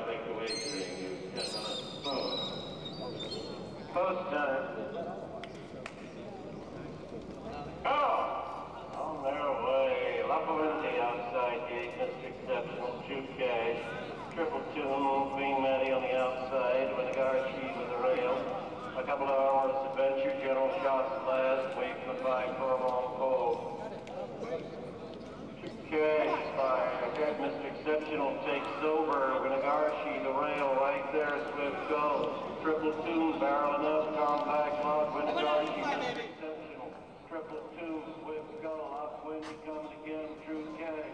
I think the way on it. Both. Both outside gate, Mr. Exceptional, 2K. Triple two, on the outside, with the rail. A couple of hours adventure, General Shots last, wave Goes. Triple two, barreling up, compact lock. Winnegarshi, Mr. Exceptional. Triple two, Swift go. Upwind he comes again. True cash.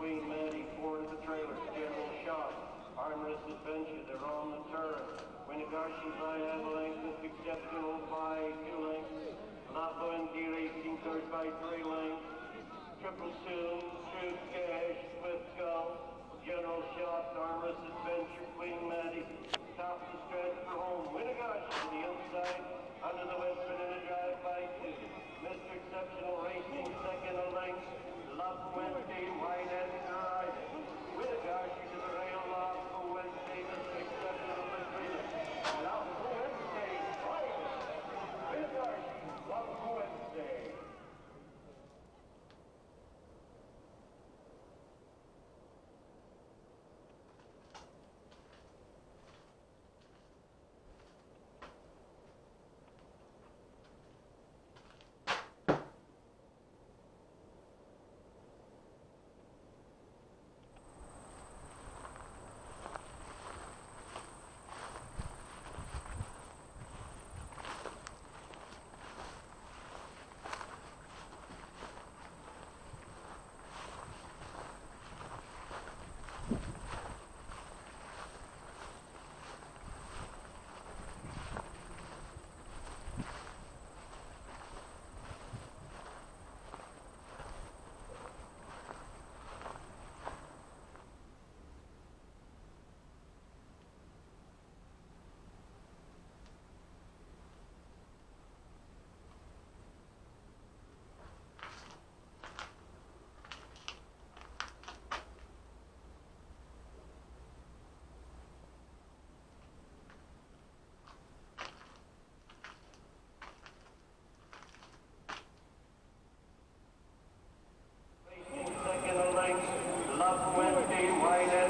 Queen Maddie, four to the trailer. General shot. Armless adventure, they're on the turn. Winnegarshi by half a length. Mr. Exceptional by two lengths. Lapo and 18 third by three lengths. Triple two, True Cash, Swift Go, General Shot, Armless Second